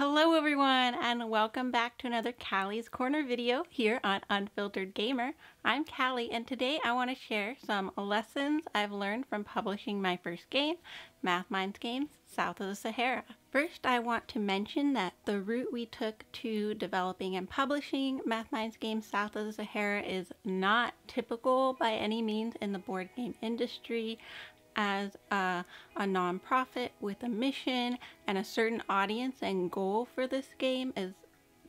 Hello everyone and welcome back to another Calli's Corner video here on Unfiltered Gamer. I'm Calli and today I want to share some lessons I've learned from publishing my first game, MathMINDs Games South of the Sahara. First I want to mention that the route we took to developing and publishing MathMINDs Games South of the Sahara is not typical by any means in the board game industry as a, a nonprofit with a mission and a certain audience and goal for this game is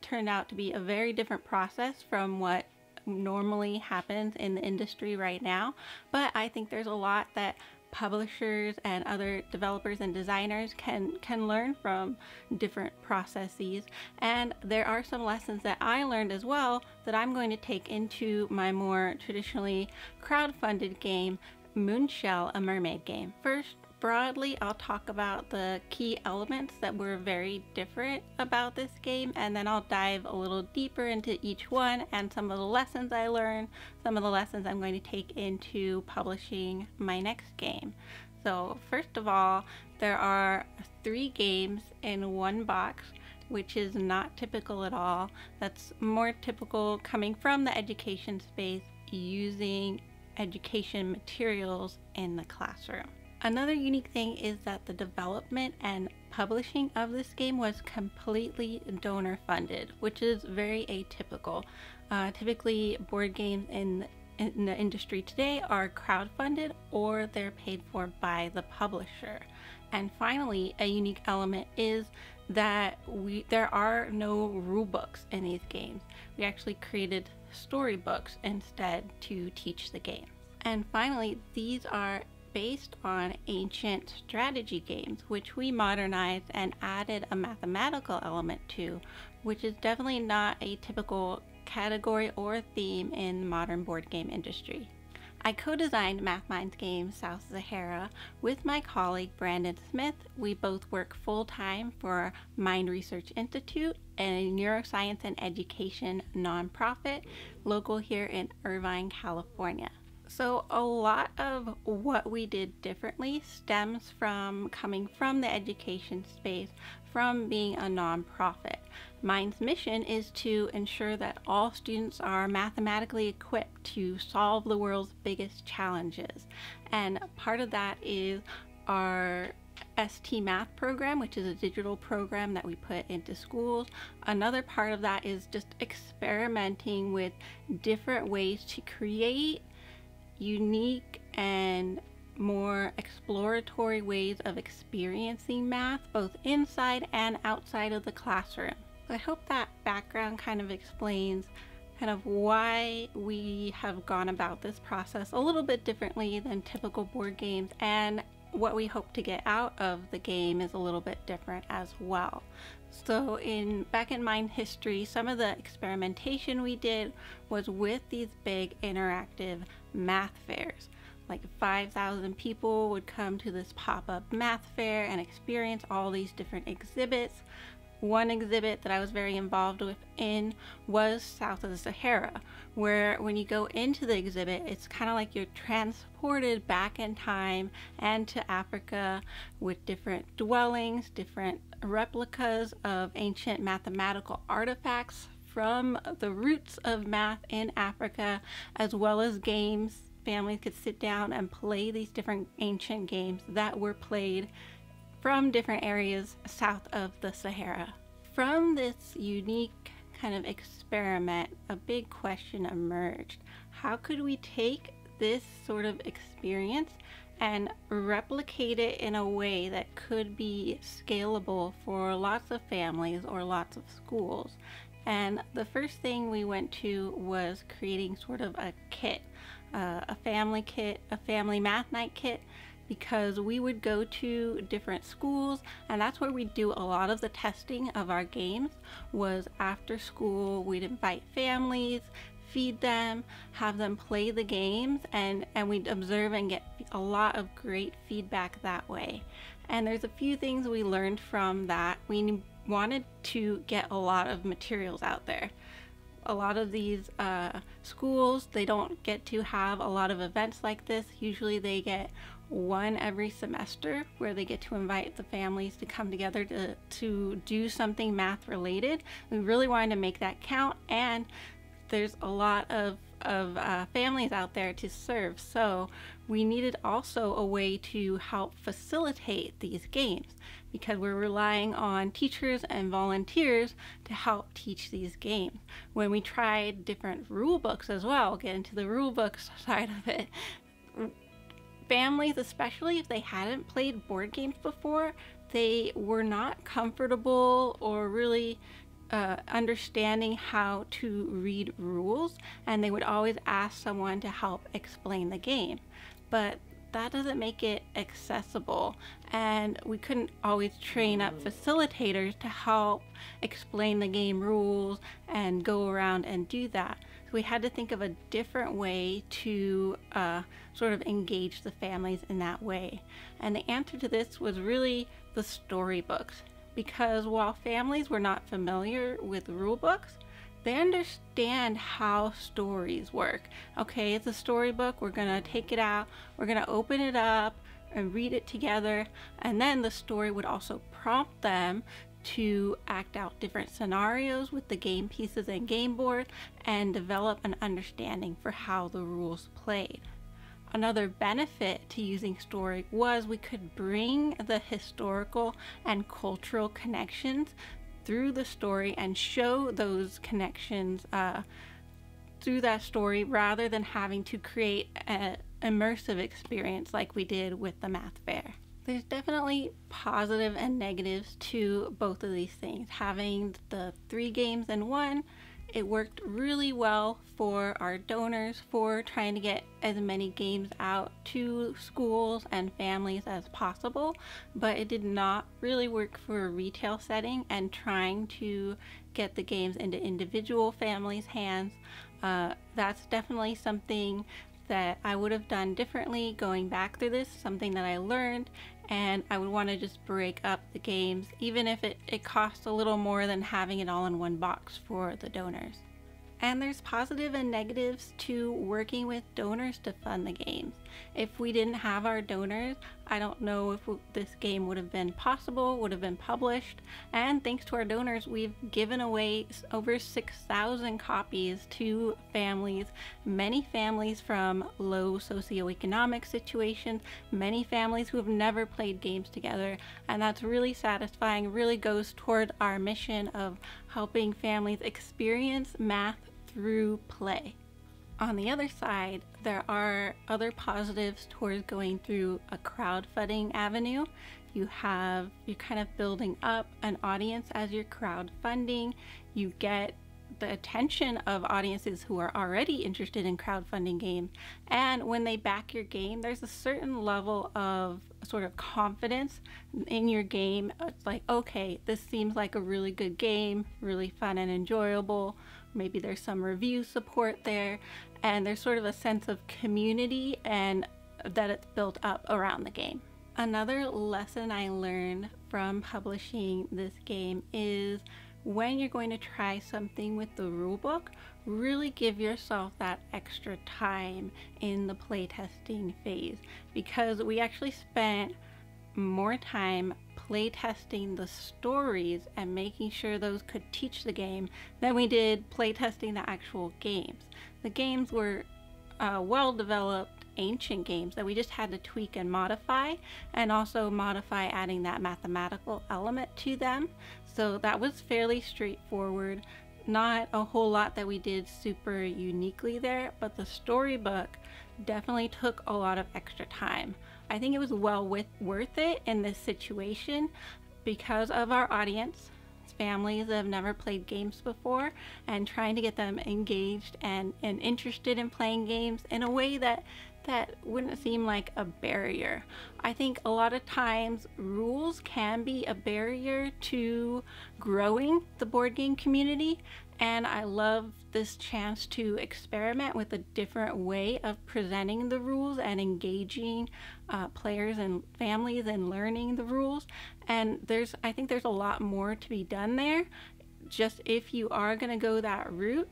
turned out to be a very different process from what normally happens in the industry right now. But I think there's a lot that publishers and other developers and designers can can learn from different processes and there are some lessons that I learned as well that I'm going to take into my more traditionally crowd-funded game Moonshell, a mermaid game. First, broadly, I'll talk about the key elements that were very different about this game, and then I'll dive a little deeper into each one and some of the lessons I learned, some of the lessons I'm going to take into publishing my next game. So, first of all, there are three games in one box which is not typical at all. That's more typical coming from the education space using education materials in the classroom. Another unique thing is that the development and publishing of this game was completely donor funded, which is very atypical. Uh, typically, board games in, in the industry today are crowdfunded or they're paid for by the publisher. And finally, a unique element is that we there are no rule books in these games. We actually created storybooks instead to teach the game. And finally, these are based on ancient strategy games, which we modernized and added a mathematical element to, which is definitely not a typical category or theme in modern board game industry. I co-designed MathMINDs Games South Sahara with my colleague Brandon Smith. We both work full-time for Mind Research Institute, a neuroscience and education nonprofit local here in Irvine, California. So a lot of what we did differently stems from coming from the education space, from being a nonprofit. Mind's mission is to ensure that all students are mathematically equipped to solve the world's biggest challenges. And part of that is our ST Math program, which is a digital program that we put into schools. Another part of that is just experimenting with different ways to create unique and more exploratory ways of experiencing math both inside and outside of the classroom. I hope that background kind of explains kind of why we have gone about this process a little bit differently than typical board games and what we hope to get out of the game is a little bit different as well. So in back in Mind history, some of the experimentation we did was with these big interactive math fairs. Like 5,000 people would come to this pop-up math fair and experience all these different exhibits. One exhibit that I was very involved with in was South of the Sahara, where when you go into the exhibit, it's kind of like you're transported back in time and to Africa with different dwellings, different replicas of ancient mathematical artifacts from the roots of math in Africa, as well as games. Families could sit down and play these different ancient games that were played from different areas south of the Sahara. From this unique kind of experiment, a big question emerged. How could we take this sort of experience and replicate it in a way that could be scalable for lots of families or lots of schools? And the first thing we went to was creating sort of a kit, uh, a family kit, a family math night kit because we would go to different schools and that's where we do a lot of the testing of our games was after school we'd invite families feed them have them play the games and and we'd observe and get a lot of great feedback that way. And there's a few things we learned from that. We wanted to get a lot of materials out there a lot of these uh, schools they don't get to have a lot of events like this usually they get one every semester where they get to invite the families to come together to, to do something math related. We really wanted to make that count, and there's a lot of of uh, families out there to serve. So we needed also a way to help facilitate these games because we're relying on teachers and volunteers to help teach these games. When we tried different rule books as well, get into the rule books side of it, families, especially if they hadn't played board games before, they were not comfortable or really uh, understanding how to read rules, and they would always ask someone to help explain the game. But that doesn't make it accessible, and we couldn't always train up facilitators to help explain the game rules and go around and do that. So we had to think of a different way to uh, sort of engage the families in that way. And the answer to this was really the storybooks because while families were not familiar with rule books, they understand how stories work. Okay, it's a storybook. We're to take it out, we're to open it up and read it together. And then the story would also prompt them to act out different scenarios with the game pieces and game board and develop an understanding for how the rules played. Another benefit to using story was we could bring the historical and cultural connections through the story and show those connections uh, through that story rather than having to create an immersive experience like we did with the math fair. There's definitely positive and negatives to both of these things. Having the three games in one it worked really well for our donors for trying to get as many games out to schools and families as possible, but it did not really work for a retail setting and trying to get the games into individual families' hands. Uh, that's definitely something that I would have done differently going back through this, something that I learned, and I would want to just break up the games, even if it, it costs a little more than having it all in one box for the donors. And there's positive and negatives to working with donors to fund the games. If we didn't have our donors, I don't know if this game would have been possible, would have been published. And thanks to our donors, we've given away over 6,000 copies to families, many families from low socioeconomic situations, many families who have never played games together. And that's really satisfying, really goes toward our mission of helping families experience math through play. On the other side, there are other positives towards going through a crowdfunding avenue. You have, you're kind of building up an audience as you're crowdfunding. You get the attention of audiences who are already interested in crowdfunding games. And when they back your game, there's a certain level of sort of confidence in your game. It's like, okay, this seems like a really good game, really fun and enjoyable. Maybe there's some review support there, and there's sort of a sense of community and that it's built up around the game. Another lesson I learned from publishing this game is when you're going to try something with the rulebook, really give yourself that extra time in the playtesting phase because we actually spent more time playtesting the stories and making sure those could teach the game than we did playtesting the actual games. The games were uh, well developed ancient games that we just had to tweak and modify and also modify adding that mathematical element to them. So that was fairly straightforward. Not a whole lot that we did super uniquely there, but the storybook definitely took a lot of extra time. I think it was well with, worth it in this situation because of our audience, families that have never played games before, and trying to get them engaged and, and interested in playing games in a way that that wouldn't seem like a barrier. I think a lot of times rules can be a barrier to growing the board game community and I love this chance to experiment with a different way of presenting the rules and engaging uh, players and families in learning the rules. And there's, I think there's a lot more to be done there. Just if you are going to go that route,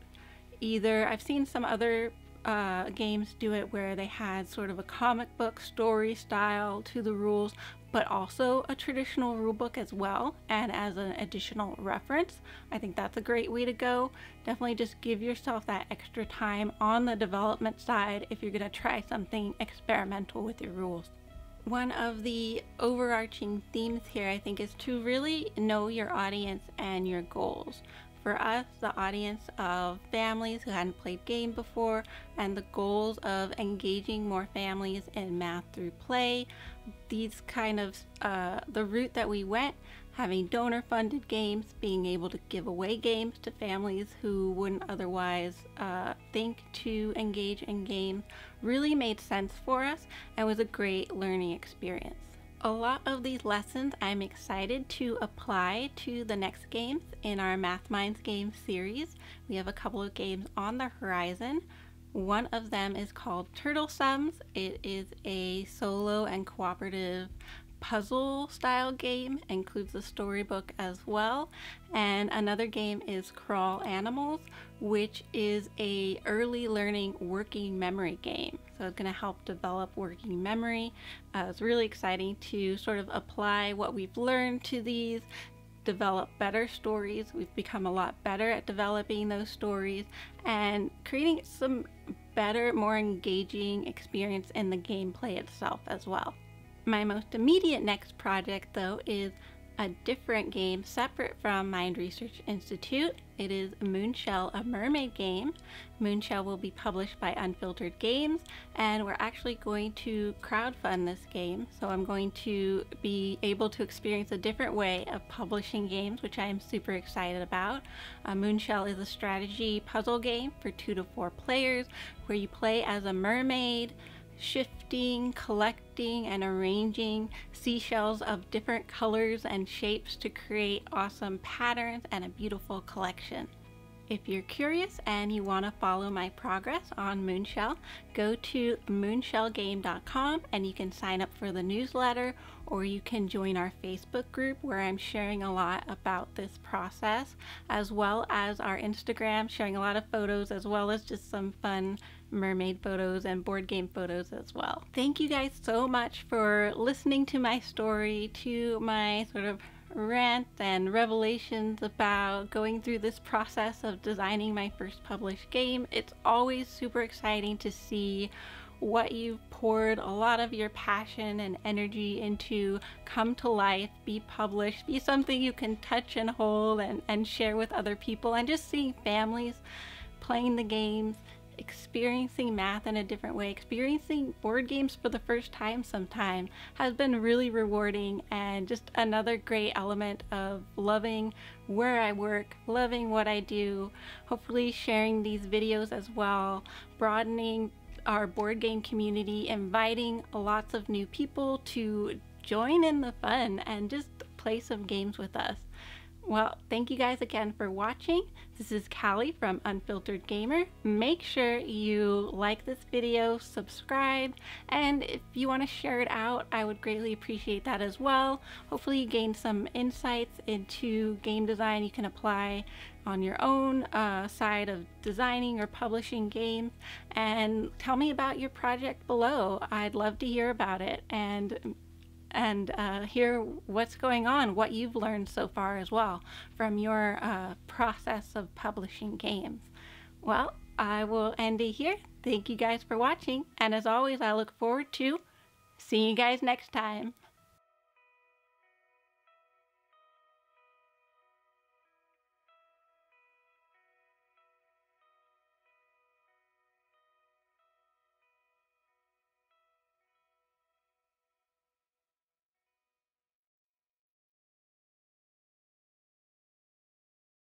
either I've seen some other uh, games do it where they had sort of a comic book story style to the rules, but also a traditional rulebook as well, and as an additional reference. I think that's a great way to go. Definitely just give yourself that extra time on the development side if you're going to try something experimental with your rules. One of the overarching themes here, I think, is to really know your audience and your goals for us, the audience of families who hadn't played game before, and the goals of engaging more families in math through play. These kind of, uh, the route that we went, having donor funded games, being able to give away games to families who wouldn't otherwise uh, think to engage in games, really made sense for us and was a great learning experience a lot of these lessons I'm excited to apply to the next games in our MathMINDs game series. We have a couple of games on the horizon. One of them is called Turtle Sums. It is a solo and cooperative puzzle style game, includes a storybook as well. And another game is Crawl Animals, which is a early learning working memory game. So it's going to help develop working memory. Uh, it's really exciting to sort of apply what we've learned to these, develop better stories. We've become a lot better at developing those stories and creating some better, more engaging experience in the gameplay itself as well. My most immediate next project though is a different game separate from Mind Research Institute. It is Moonshell, a mermaid game. Moonshell will be published by Unfiltered Games, and we're actually going to crowdfund this game. So I'm going to be able to experience a different way of publishing games, which I am super excited about. Uh, Moonshell is a strategy puzzle game for two to four players where you play as a mermaid shifting, collecting, and arranging seashells of different colors and shapes to create awesome patterns and a beautiful collection. If you're curious and you want to follow my progress on Moonshell, go to moonshellgame.com and you can sign up for the newsletter or you can join our Facebook group where I'm sharing a lot about this process, as well as our Instagram, sharing a lot of photos, as well as just some fun mermaid photos and board game photos as well. Thank you guys so much for listening to my story, to my sort of rant and revelations about going through this process of designing my first published game. It's always super exciting to see what you've poured a lot of your passion and energy into come to life, be published, be something you can touch and hold and, and share with other people, and just seeing families playing the games experiencing math in a different way, experiencing board games for the first time sometime has been really rewarding and just another great element of loving where I work, loving what I do, hopefully sharing these videos as well, broadening our board game community, inviting lots of new people to join in the fun and just play some games with us. Well, thank you guys again for watching. This is Calli from Unfiltered Gamer. Make sure you like this video, subscribe, and if you want to share it out, I would greatly appreciate that as well. Hopefully you gained some insights into game design you can apply on your own uh, side of designing or publishing games and tell me about your project below. I'd love to hear about it and and uh, hear what's going on, what you've learned so far as well from your uh, process of publishing games. Well, I will end it here. Thank you guys for watching, and as always, I look forward to seeing you guys next time.